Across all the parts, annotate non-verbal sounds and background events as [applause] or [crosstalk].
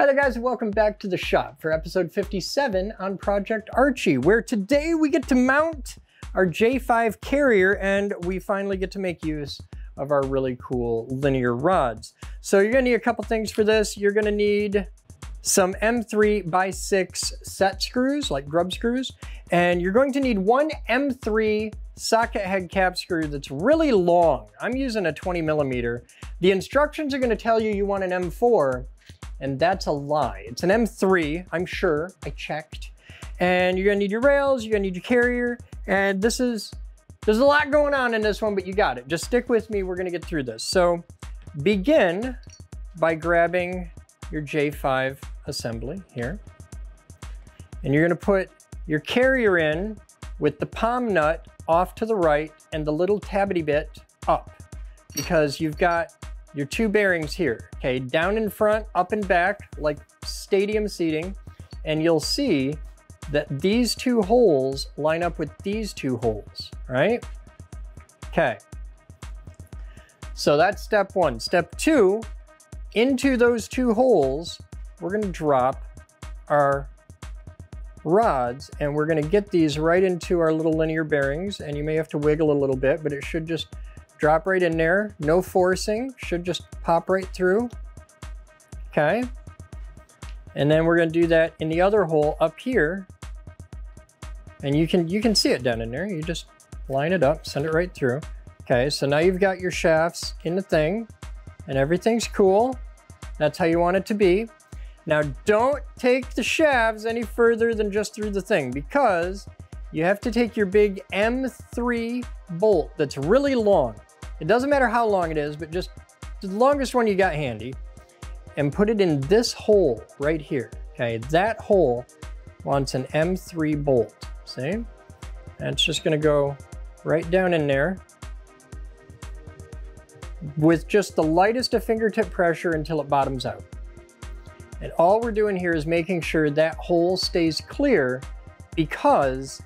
Hi there guys and welcome back to the shop for episode 57 on Project Archie, where today we get to mount our J5 carrier and we finally get to make use of our really cool linear rods. So you're gonna need a couple things for this. You're gonna need some M3 by 6 set screws, like grub screws, and you're going to need one M3 socket head cap screw that's really long. I'm using a 20 millimeter. The instructions are gonna tell you you want an M4, and that's a lie. It's an M3, I'm sure, I checked. And you're gonna need your rails, you're gonna need your carrier, and this is, there's a lot going on in this one, but you got it. Just stick with me, we're gonna get through this. So begin by grabbing your J5 assembly here. And you're gonna put your carrier in with the palm nut off to the right and the little tabbity bit up because you've got your two bearings here, okay? Down in front, up and back, like stadium seating, and you'll see that these two holes line up with these two holes, right? Okay. So that's step one. Step two, into those two holes, we're gonna drop our rods and we're gonna get these right into our little linear bearings and you may have to wiggle a little bit, but it should just drop right in there. No forcing, should just pop right through. Okay. And then we're gonna do that in the other hole up here. And you can, you can see it down in there. You just line it up, send it right through. Okay, so now you've got your shafts in the thing and everything's cool. That's how you want it to be. Now don't take the shafts any further than just through the thing because you have to take your big M3 bolt that's really long. It doesn't matter how long it is, but just the longest one you got handy and put it in this hole right here. Okay, that hole wants an M3 bolt, see? And it's just gonna go right down in there with just the lightest of fingertip pressure until it bottoms out. And all we're doing here is making sure that hole stays clear because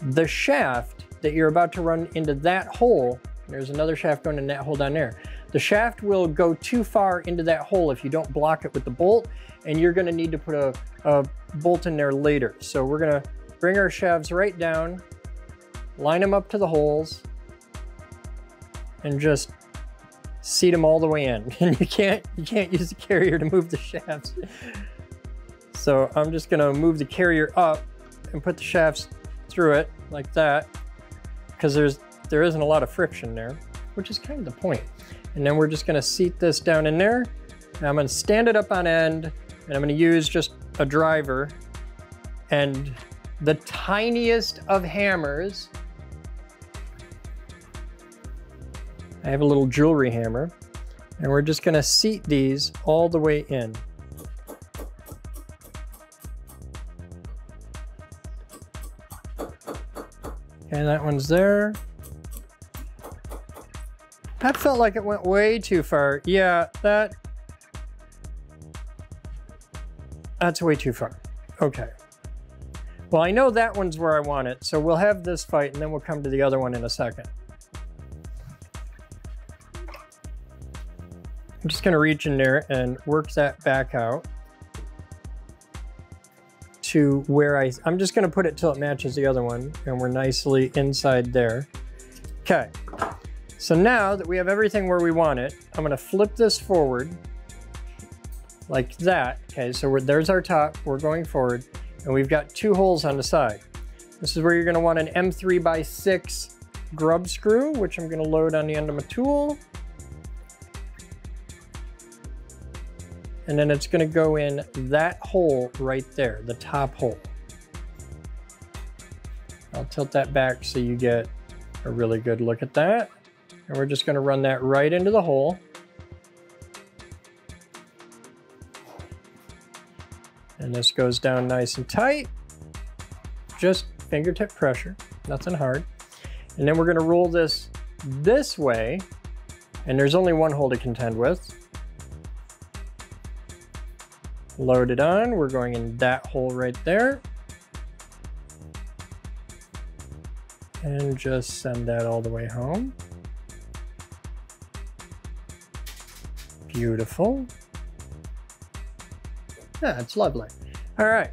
the shaft that you're about to run into that hole, there's another shaft going in that hole down there. The shaft will go too far into that hole if you don't block it with the bolt, and you're gonna need to put a, a bolt in there later. So we're gonna bring our shafts right down, line them up to the holes, and just seat them all the way in. [laughs] And you can't, you can't use the carrier to move the shafts. So I'm just gonna move the carrier up and put the shafts through it like that because there's there isn't a lot of friction there, which is kind of the point. And then we're just gonna seat this down in there. And I'm gonna stand it up on end and I'm gonna use just a driver and the tiniest of hammers I have a little jewelry hammer and we're just gonna seat these all the way in. And that one's there. That felt like it went way too far. Yeah, that, that's way too far. Okay. Well, I know that one's where I want it, so we'll have this fight and then we'll come to the other one in a second. I'm just gonna reach in there and work that back out to where I, I'm just gonna put it till it matches the other one and we're nicely inside there. Okay, so now that we have everything where we want it, I'm gonna flip this forward like that. Okay, so there's our top, we're going forward, and we've got two holes on the side. This is where you're gonna want an M3 by 6 grub screw, which I'm gonna load on the end of my tool. and then it's gonna go in that hole right there, the top hole. I'll tilt that back so you get a really good look at that. And we're just gonna run that right into the hole. And this goes down nice and tight. Just fingertip pressure, nothing hard. And then we're gonna roll this this way, and there's only one hole to contend with. Load it on. We're going in that hole right there. And just send that all the way home. Beautiful. Yeah, it's lovely. All right.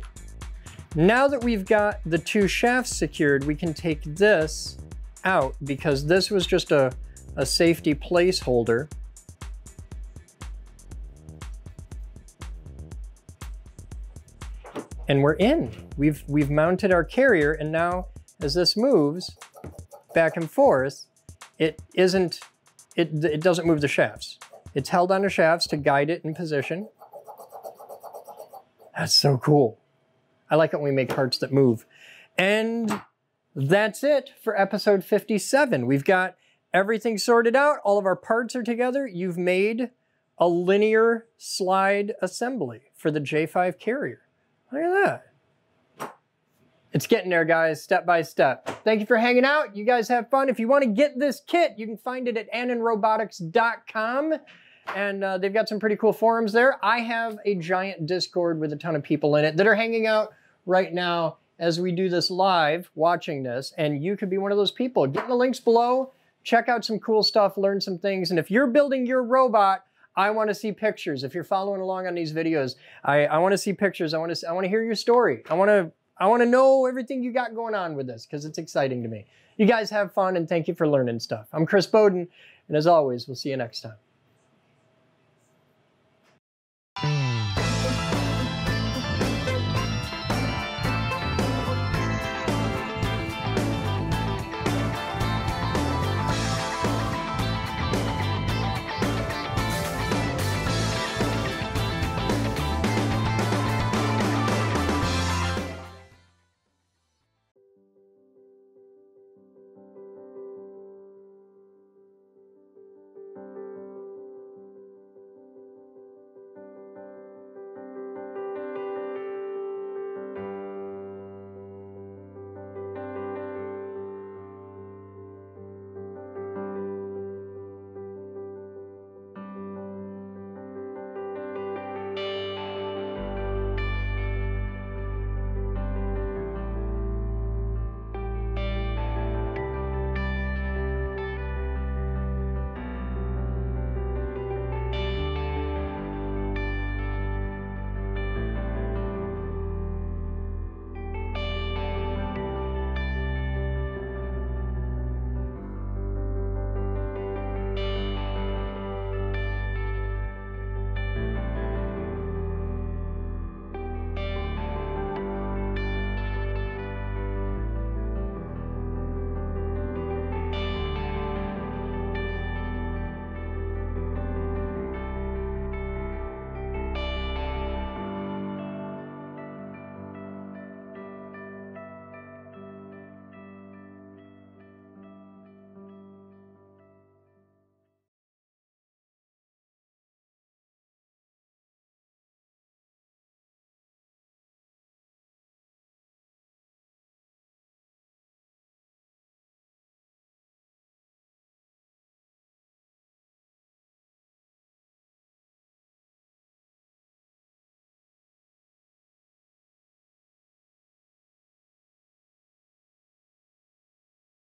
Now that we've got the two shafts secured, we can take this out because this was just a, a safety placeholder. And we're in. We've, we've mounted our carrier and now as this moves back and forth, it isn't, it, it doesn't move the shafts. It's held on the shafts to guide it in position. That's so cool. I like it when we make parts that move. And that's it for episode 57. We've got everything sorted out. All of our parts are together. You've made a linear slide assembly for the J5 carrier. Look at that. It's getting there, guys, step by step. Thank you for hanging out. You guys have fun. If you want to get this kit, you can find it at anninrobotics.com. And uh, they've got some pretty cool forums there. I have a giant Discord with a ton of people in it that are hanging out right now as we do this live, watching this. And you could be one of those people. Get in the links below, check out some cool stuff, learn some things. And if you're building your robot, I want to see pictures. If you're following along on these videos, I, I want to see pictures. I want to I want to hear your story. I want to I want to know everything you got going on with this because it's exciting to me. You guys have fun and thank you for learning stuff. I'm Chris Boden, and as always, we'll see you next time.